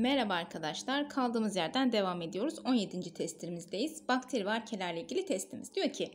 Merhaba arkadaşlar. Kaldığımız yerden devam ediyoruz. 17. testimizdeyiz. Bakteri ve arkelerle ilgili testimiz. Diyor ki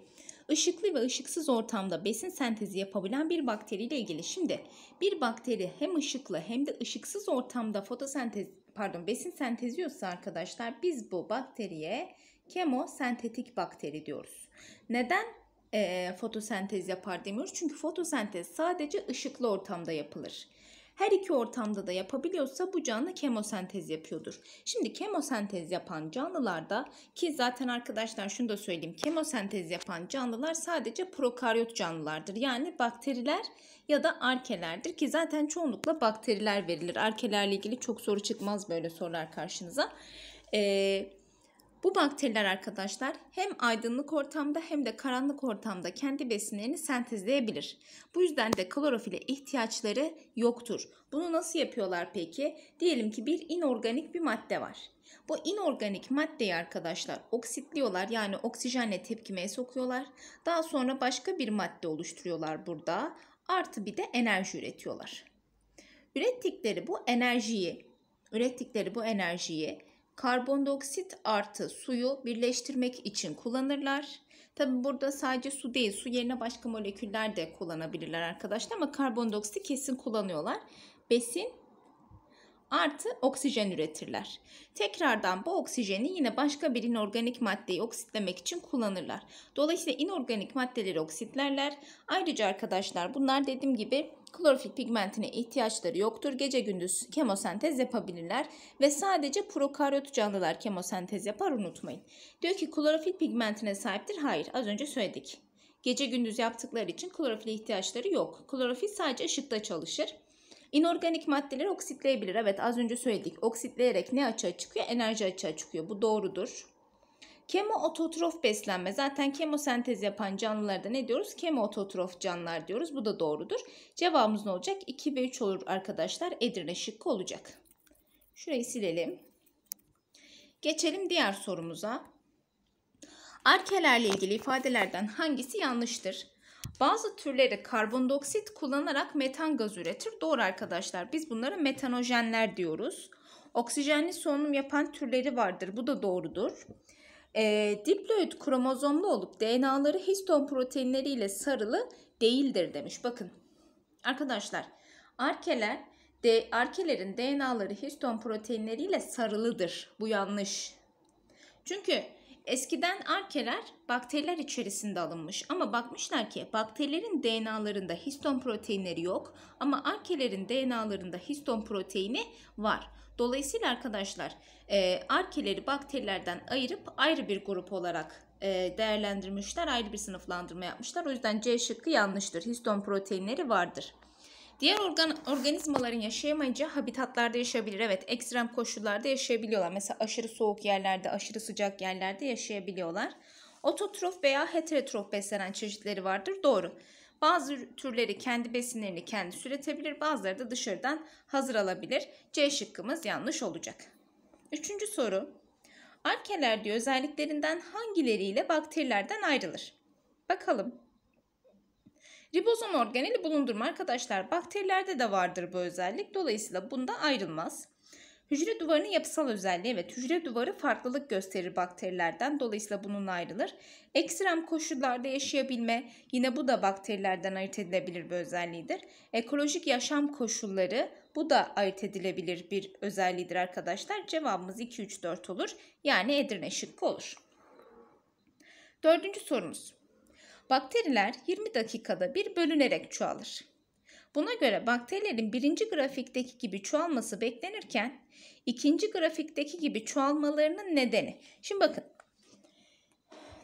ışıklı ve ışıksız ortamda besin sentezi yapabilen bir bakteriyle ilgili. Şimdi bir bakteri hem ışıklı hem de ışıksız ortamda fotosentez pardon besin sentezliyorsa arkadaşlar biz bu bakteriye kemosentetik bakteri diyoruz. Neden e, fotosentez yapar demiyoruz? Çünkü fotosentez sadece ışıklı ortamda yapılır her iki ortamda da yapabiliyorsa bu canlı kemosentez yapıyordur. Şimdi kemosentez yapan canlılarda ki zaten arkadaşlar şunu da söyleyeyim. Kemosentez yapan canlılar sadece prokaryot canlılardır. Yani bakteriler ya da arkelerdir ki zaten çoğunlukla bakteriler verilir. Arkelerle ilgili çok soru çıkmaz böyle sorular karşınıza. Eee bu bakteriler arkadaşlar hem aydınlık ortamda hem de karanlık ortamda kendi besinlerini sentezleyebilir. Bu yüzden de klorofile ihtiyaçları yoktur. Bunu nasıl yapıyorlar peki? Diyelim ki bir inorganik bir madde var. Bu inorganik maddeyi arkadaşlar oksitliyorlar yani oksijenle tepkimeye sokuyorlar. Daha sonra başka bir madde oluşturuyorlar burada. Artı bir de enerji üretiyorlar. Ürettikleri bu enerjiyi, ürettikleri bu enerjiyi karbondioksit artı suyu birleştirmek için kullanırlar. Tabi burada sadece su değil, su yerine başka moleküller de kullanabilirler arkadaşlar ama karbondioksit kesin kullanıyorlar. Besin artı oksijen üretirler. Tekrardan bu oksijeni yine başka bir inorganik maddeyi oksitlemek için kullanırlar. Dolayısıyla inorganik maddeleri oksitlerler. Ayrıca arkadaşlar bunlar dediğim gibi klorofil pigmentine ihtiyaçları yoktur. Gece gündüz kemosentez yapabilirler ve sadece prokaryot canlılar kemosentez yapar unutmayın. Diyor ki klorofil pigmentine sahiptir. Hayır az önce söyledik. Gece gündüz yaptıkları için klorofile ihtiyaçları yok. Klorofil sadece ışıkta çalışır. İnorganik maddeleri oksitleyebilir. Evet az önce söyledik. Oksitleyerek ne açığa çıkıyor? Enerji açığa çıkıyor. Bu doğrudur. Kemoototrof beslenme. Zaten kemosentez yapan canlılarda ne diyoruz? Kemoototrof canlılar diyoruz. Bu da doğrudur. Cevabımız ne olacak? 2 ve 3 olur arkadaşlar. Edirne şıkkı olacak. Şurayı silelim. Geçelim diğer sorumuza. Arkelerle ilgili ifadelerden hangisi yanlıştır? Bazı türleri karbondioksit kullanarak metan gaz üretir. Doğru arkadaşlar. Biz bunlara metanojenler diyoruz. Oksijenli solunum yapan türleri vardır. Bu da doğrudur. E, diploid kromozomlu olup DNA'ları histon proteinleriyle sarılı değildir demiş. Bakın arkadaşlar arkeler de, arkelerin DNA'ları histon proteinleriyle sarılıdır. Bu yanlış. Çünkü eskiden arkeler bakteriler içerisinde alınmış ama bakmışlar ki bakterilerin DNA'larında histon proteinleri yok ama arkelerin DNA'larında histon proteini var. Dolayısıyla arkadaşlar e, arkeleri bakterilerden ayırıp ayrı bir grup olarak e, değerlendirmişler. Ayrı bir sınıflandırma yapmışlar. O yüzden C şıkkı yanlıştır. Histon proteinleri vardır. Diğer organ, organizmaların yaşayamayacağı habitatlarda yaşayabilir. Evet ekstrem koşullarda yaşayabiliyorlar. Mesela aşırı soğuk yerlerde, aşırı sıcak yerlerde yaşayabiliyorlar. Ototrof veya heterotrof beslenen çeşitleri vardır. Doğru. Bazı türleri kendi besinlerini kendi üretebilir, bazıları da dışarıdan hazır alabilir. C şıkkımız yanlış olacak. Üçüncü soru. Arkeler özelliklerinden hangileriyle bakterilerden ayrılır? Bakalım. Ribozom organeli bulundurma arkadaşlar bakterilerde de vardır bu özellik. Dolayısıyla bunda ayrılmaz. Hücre duvarının yapısal özelliği evet hücre duvarı farklılık gösterir bakterilerden dolayısıyla bununla ayrılır. Ekstrem koşullarda yaşayabilme yine bu da bakterilerden ayırt edilebilir bir özelliğidir. Ekolojik yaşam koşulları bu da ayırt edilebilir bir özelliğidir arkadaşlar. Cevabımız 2, 3, 4 olur. Yani Edirne şıkkı olur. Dördüncü sorumuz. Bakteriler 20 dakikada bir bölünerek çoğalır. Buna göre bakterilerin birinci grafikteki gibi çoğalması beklenirken ikinci grafikteki gibi çoğalmalarının nedeni. Şimdi bakın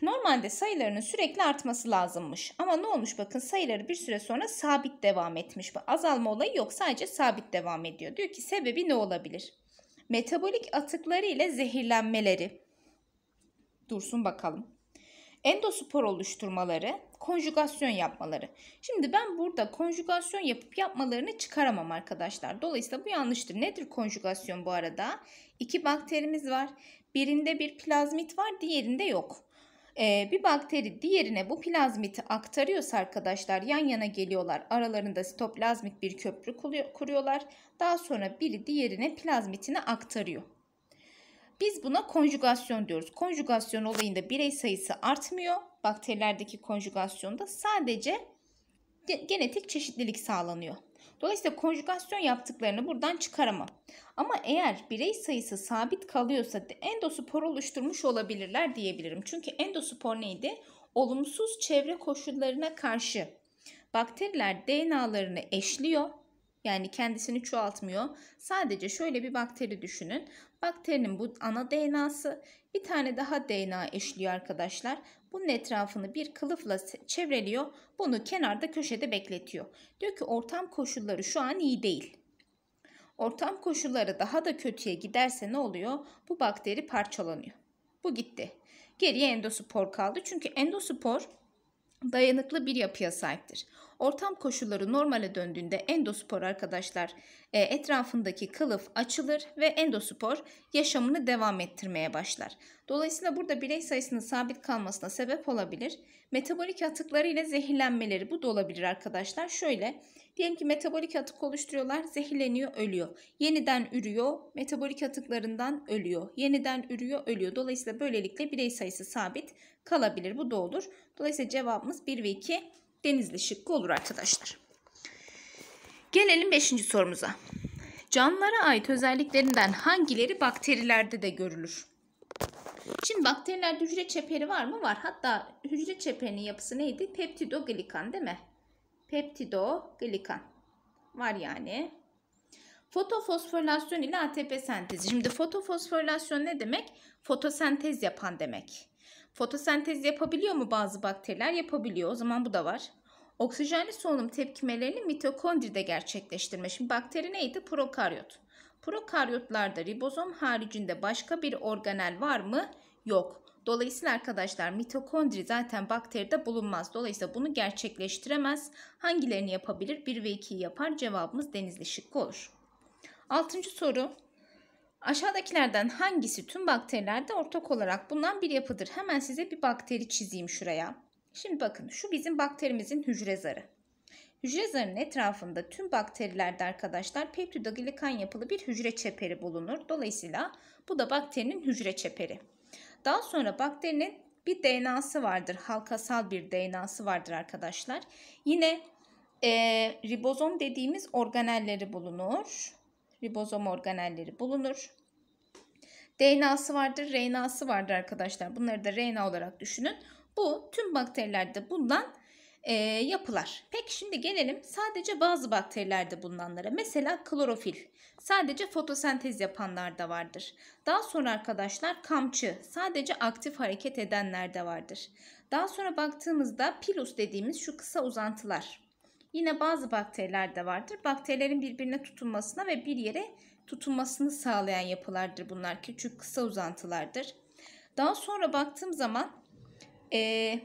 normalde sayılarının sürekli artması lazımmış. Ama ne olmuş bakın sayıları bir süre sonra sabit devam etmiş. Azalma olayı yok sadece sabit devam ediyor. Diyor ki sebebi ne olabilir? Metabolik atıkları ile zehirlenmeleri. Dursun bakalım endospor oluşturmaları, konjugasyon yapmaları. Şimdi ben burada konjugasyon yapıp yapmalarını çıkaramam arkadaşlar. Dolayısıyla bu yanlıştır. Nedir konjugasyon bu arada? İki bakterimiz var. Birinde bir plazmit var, diğerinde yok. Ee, bir bakteri diğerine bu plazmiti aktarıyorsa arkadaşlar yan yana geliyorlar. Aralarında sitoplazmik bir köprü kuruyorlar. Daha sonra biri diğerine plazmitini aktarıyor. Biz buna konjugasyon diyoruz. Konjugasyon olayında birey sayısı artmıyor. Bakterilerdeki konjugasyonda sadece genetik çeşitlilik sağlanıyor. Dolayısıyla konjugasyon yaptıklarını buradan çıkaramam. Ama eğer birey sayısı sabit kalıyorsa endospor oluşturmuş olabilirler diyebilirim. Çünkü endospor neydi? Olumsuz çevre koşullarına karşı bakteriler DNA'larını eşliyor. Yani kendisini çoğaltmıyor. Sadece şöyle bir bakteri düşünün. Bakterinin bu ana DNA'sı bir tane daha DNA eşliyor arkadaşlar. Bunun etrafını bir kılıfla çevreliyor. Bunu kenarda köşede bekletiyor. Diyor ki ortam koşulları şu an iyi değil. Ortam koşulları daha da kötüye giderse ne oluyor? Bu bakteri parçalanıyor. Bu gitti. Geriye endospor kaldı. Çünkü endospor dayanıklı bir yapıya sahiptir. Ortam koşulları normale döndüğünde endospor arkadaşlar e, etrafındaki kılıf açılır ve endospor yaşamını devam ettirmeye başlar. Dolayısıyla burada birey sayısının sabit kalmasına sebep olabilir. Metabolik atıkları ile zehirlenmeleri bu da olabilir arkadaşlar. Şöyle diyelim ki metabolik atık oluşturuyorlar, zehirleniyor, ölüyor. Yeniden ürüyor, metabolik atıklarından ölüyor. Yeniden ürüyor, ölüyor. Dolayısıyla böylelikle birey sayısı sabit kalabilir. Bu da olur. Dolayısıyla cevabımız 1 ve 2 denizli şıkkı olur arkadaşlar. Gelelim 5. sorumuza. Canlılara ait özelliklerinden hangileri bakterilerde de görülür? Şimdi bakterilerde hücre çeperi var mı? Var. Hatta hücre çeperinin yapısı neydi? Peptidoglikan değil mi? Peptidoglikan. Var yani. Fotofosforilasyon ile ATP sentezi. Şimdi fotofosforilasyon ne demek? Fotosentez yapan demek. Fotosentez yapabiliyor mu bazı bakteriler? Yapabiliyor. O zaman bu da var. Oksijenli solunum tepkimelerini mitokondride gerçekleştirme. Şimdi bakteri neydi? Prokaryot. Prokaryotlarda ribozom haricinde başka bir organel var mı? Yok. Dolayısıyla arkadaşlar mitokondri zaten bakteride bulunmaz. Dolayısıyla bunu gerçekleştiremez. Hangilerini yapabilir? 1 ve 2'yi yapar. Cevabımız denizli şıkkı olur. Altıncı soru. Aşağıdakilerden hangisi tüm bakterilerde ortak olarak bulunan bir yapıdır? Hemen size bir bakteri çizeyim şuraya. Şimdi bakın şu bizim bakterimizin hücre zarı. Hücre zarının etrafında tüm bakterilerde arkadaşlar peptidoglikan yapılı bir hücre çeperi bulunur. Dolayısıyla bu da bakterinin hücre çeperi. Daha sonra bakterinin bir DNA'sı vardır. Halkasal bir DNA'sı vardır arkadaşlar. Yine e, ribozom dediğimiz organelleri bulunur. Ribozom organelleri bulunur. DNA'sı vardır, RNA'sı vardır arkadaşlar. Bunları da RNA olarak düşünün. Bu tüm bakterilerde bulunan e, yapılar. Peki şimdi gelelim sadece bazı bakterilerde bulunanlara. Mesela klorofil. Sadece fotosentez yapanlar da vardır. Daha sonra arkadaşlar kamçı. Sadece aktif hareket edenler de vardır. Daha sonra baktığımızda pilus dediğimiz şu kısa uzantılar. Yine bazı bakterilerde vardır. Bakterilerin birbirine tutunmasına ve bir yere tutunmasını sağlayan yapılardır bunlar. Küçük kısa uzantılardır. Daha sonra baktığım zaman e,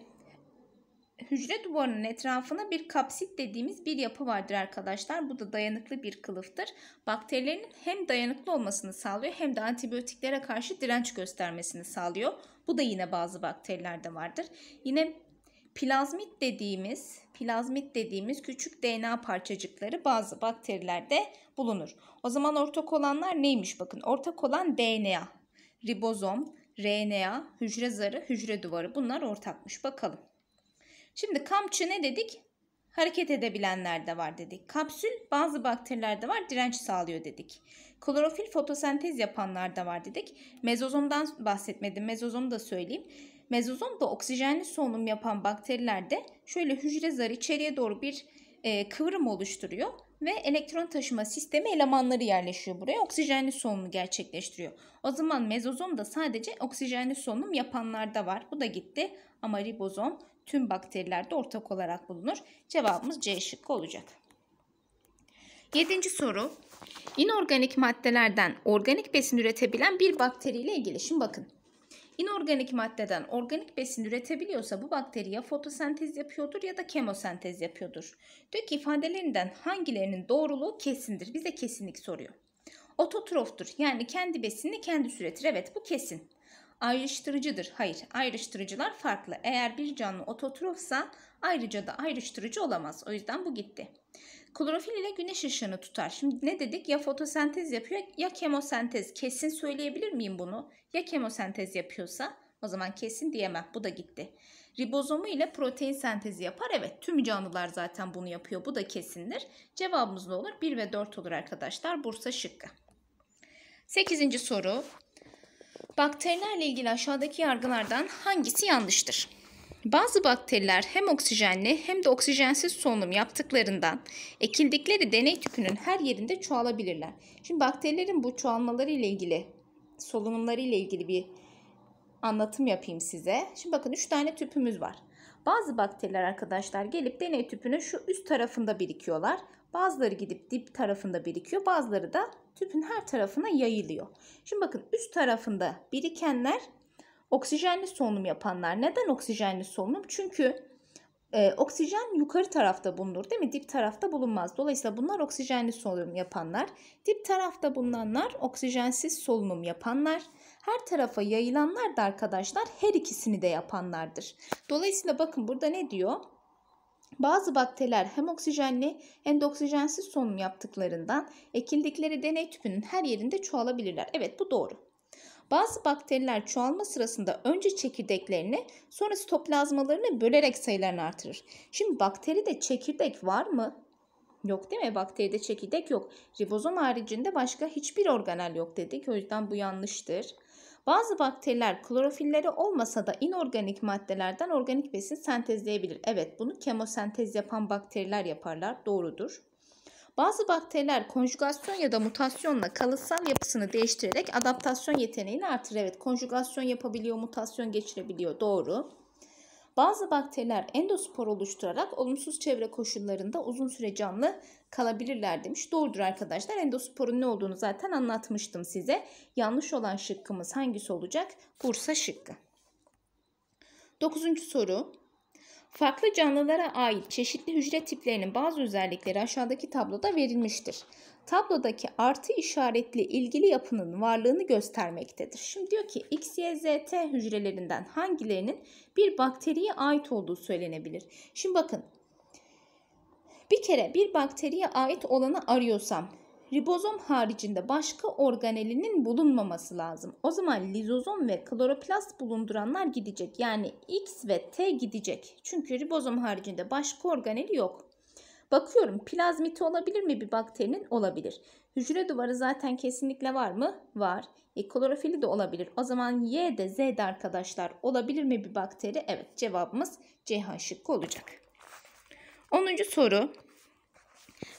hücre duvarının etrafına bir kapsit dediğimiz bir yapı vardır arkadaşlar. Bu da dayanıklı bir kılıftır. Bakterilerin hem dayanıklı olmasını sağlıyor hem de antibiyotiklere karşı direnç göstermesini sağlıyor. Bu da yine bazı bakterilerde vardır. Yine plazmit dediğimiz plazmit dediğimiz küçük DNA parçacıkları bazı bakterilerde bulunur. O zaman ortak olanlar neymiş bakın. Ortak olan DNA, ribozom, RNA, hücre zarı, hücre duvarı bunlar ortakmış. Bakalım. Şimdi kamçı ne dedik? Hareket edebilenler de var dedik. Kapsül bazı bakterilerde var direnç sağlıyor dedik. Klorofil fotosentez yapanlar da var dedik. Mezozomdan bahsetmedim. Mezozomu da söyleyeyim. Mezozom da oksijenli solunum yapan bakterilerde şöyle hücre zarı içeriye doğru bir e, kıvrım oluşturuyor ve elektron taşıma sistemi elemanları yerleşiyor buraya. Oksijenli solunumu gerçekleştiriyor. O zaman mezozom da sadece oksijenli solunum yapanlarda var. Bu da gitti ama ribozom tüm bakterilerde ortak olarak bulunur. Cevabımız C şıkkı olacak. Yedinci soru. İnorganik maddelerden organik besin üretebilen bir bakteriyle ilgili. Şimdi bakın. İnorganik maddeden organik besin üretebiliyorsa bu bakteri ya fotosentez yapıyordur ya da kemosentez yapıyordur. Diyor ki ifadelerinden hangilerinin doğruluğu kesindir. Bize kesinlik soruyor. Ototroftur yani kendi besinini kendi üretir. Evet bu kesin. Ayrıştırıcıdır. Hayır, ayrıştırıcılar farklı. Eğer bir canlı ototrofsa ayrıca da ayrıştırıcı olamaz. O yüzden bu gitti. Klorofil ile güneş ışığını tutar. Şimdi ne dedik? Ya fotosentez yapıyor ya kemosentez. Kesin söyleyebilir miyim bunu? Ya kemosentez yapıyorsa o zaman kesin diyemem. Bu da gitti. Ribozomu ile protein sentezi yapar. Evet tüm canlılar zaten bunu yapıyor. Bu da kesindir. Cevabımız ne olur? 1 ve 4 olur arkadaşlar. Bursa şıkkı. 8. soru. Bakterilerle ilgili aşağıdaki yargılardan hangisi yanlıştır? Bazı bakteriler hem oksijenli hem de oksijensiz solunum yaptıklarından ekildikleri deney tüpünün her yerinde çoğalabilirler. Şimdi bakterilerin bu çoğalmaları ile ilgili, solunumları ile ilgili bir anlatım yapayım size. Şimdi bakın 3 tane tüpümüz var. Bazı bakteriler arkadaşlar gelip deney tüpünün şu üst tarafında birikiyorlar. Bazıları gidip dip tarafında birikiyor. Bazıları da tüpün her tarafına yayılıyor. Şimdi bakın üst tarafında birikenler oksijenli solunum yapanlar. Neden oksijenli solunum? Çünkü e, oksijen yukarı tarafta bulunur değil mi? Dip tarafta bulunmaz. Dolayısıyla bunlar oksijenli solunum yapanlar. Dip tarafta bulunanlar oksijensiz solunum yapanlar. Her tarafa yayılanlar da arkadaşlar her ikisini de yapanlardır. Dolayısıyla bakın burada ne diyor? Bazı bakteriler hem oksijenli hem de oksijensiz solunum yaptıklarından ekildikleri deney tüpünün her yerinde çoğalabilirler. Evet bu doğru. Bazı bakteriler çoğalma sırasında önce çekirdeklerini sonra sitoplazmalarını bölerek sayılarını artırır. Şimdi bakteride çekirdek var mı? Yok değil mi? Bakteride çekirdek yok. Ribozom haricinde başka hiçbir organel yok dedik. O yüzden bu yanlıştır. Bazı bakteriler klorofilleri olmasa da inorganik maddelerden organik besin sentezleyebilir. Evet bunu kemosentez yapan bakteriler yaparlar. Doğrudur. Bazı bakteriler konjugasyon ya da mutasyonla kalıtsal yapısını değiştirerek adaptasyon yeteneğini artırır. Evet konjugasyon yapabiliyor, mutasyon geçirebiliyor. Doğru. Bazı bakteriler endospor oluşturarak olumsuz çevre koşullarında uzun süre canlı kalabilirler demiş. Doğrudur arkadaşlar. Endosporun ne olduğunu zaten anlatmıştım size. Yanlış olan şıkkımız hangisi olacak? Bursa şıkkı. Dokuzuncu soru. Farklı canlılara ait çeşitli hücre tiplerinin bazı özellikleri aşağıdaki tabloda verilmiştir. Tablodaki artı işaretli ilgili yapının varlığını göstermektedir. Şimdi diyor ki X, Y, Z, T hücrelerinden hangilerinin bir bakteriye ait olduğu söylenebilir. Şimdi bakın bir kere bir bakteriye ait olanı arıyorsam ribozom haricinde başka organelinin bulunmaması lazım. O zaman lizozom ve kloroplast bulunduranlar gidecek. Yani X ve T gidecek. Çünkü ribozom haricinde başka organeli yok. Bakıyorum plazmiti olabilir mi bir bakterinin? Olabilir. Hücre duvarı zaten kesinlikle var mı? Var. E, klorofili de olabilir. O zaman Y de Z de arkadaşlar olabilir mi bir bakteri? Evet cevabımız C şıkkı olacak. 10. soru.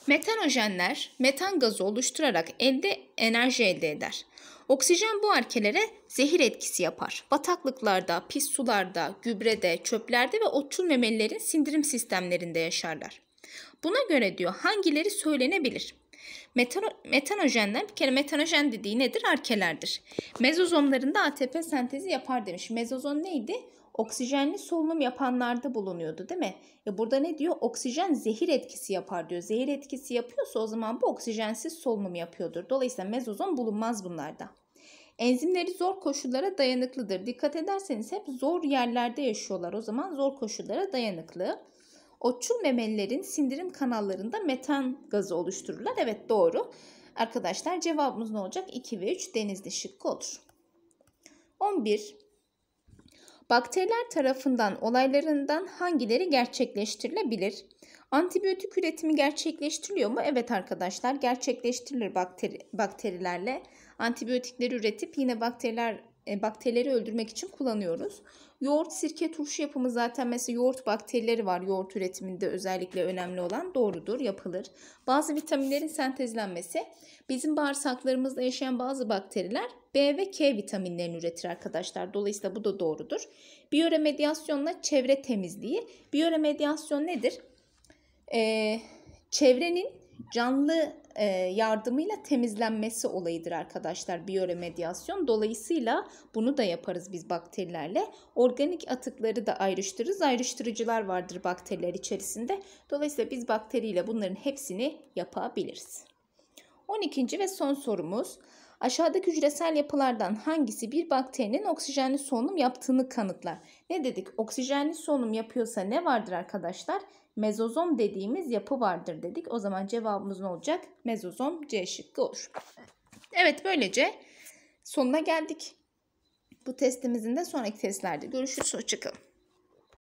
Metanojenler metan gazı oluşturarak elde enerji elde eder. Oksijen bu arkelere zehir etkisi yapar. Bataklıklarda, pis sularda, gübrede, çöplerde ve otçul memelilerin sindirim sistemlerinde yaşarlar. Buna göre diyor hangileri söylenebilir? Metano, metanojenler bir kere metanojen dediği nedir? Arkelerdir. Mezozomlarında ATP sentezi yapar demiş. Mezozom neydi? Oksijenli solunum yapanlarda bulunuyordu değil mi? E burada ne diyor? Oksijen zehir etkisi yapar diyor. Zehir etkisi yapıyorsa o zaman bu oksijensiz solunum yapıyordur. Dolayısıyla mezozom bulunmaz bunlarda. Enzimleri zor koşullara dayanıklıdır. Dikkat ederseniz hep zor yerlerde yaşıyorlar. O zaman zor koşullara dayanıklı. Otçul memelilerin sindirim kanallarında metan gazı oluştururlar. Evet doğru. Arkadaşlar cevabımız ne olacak? 2 ve 3 denizli şıkkı olur. 11. Bakteriler tarafından olaylarından hangileri gerçekleştirilebilir? Antibiyotik üretimi gerçekleştiriliyor mu? Evet arkadaşlar gerçekleştirilir bakteri, bakterilerle. Antibiyotikleri üretip yine bakteriler bakterileri öldürmek için kullanıyoruz. Yoğurt, sirke, turşu yapımı zaten mesela yoğurt bakterileri var. Yoğurt üretiminde özellikle önemli olan doğrudur, yapılır. Bazı vitaminlerin sentezlenmesi bizim bağırsaklarımızda yaşayan bazı bakteriler B ve K vitaminlerini üretir arkadaşlar. Dolayısıyla bu da doğrudur. Biyoremedyasyonla çevre temizliği. Biyoremedyasyon nedir? Ee, çevrenin canlı e, yardımıyla temizlenmesi olayıdır arkadaşlar biyoremediasyon. Dolayısıyla bunu da yaparız biz bakterilerle. Organik atıkları da ayrıştırırız. Ayrıştırıcılar vardır bakteriler içerisinde. Dolayısıyla biz bakteriyle bunların hepsini yapabiliriz. 12. ve son sorumuz. Aşağıdaki hücresel yapılardan hangisi bir bakterinin oksijenli solunum yaptığını kanıtlar? Ne dedik? Oksijenli solunum yapıyorsa ne vardır arkadaşlar? Mezozom dediğimiz yapı vardır dedik. O zaman cevabımız ne olacak? Mezozom C şıkkı olur. Evet böylece sonuna geldik. Bu testimizin de sonraki testlerde görüşürüz. Hoşçakalın.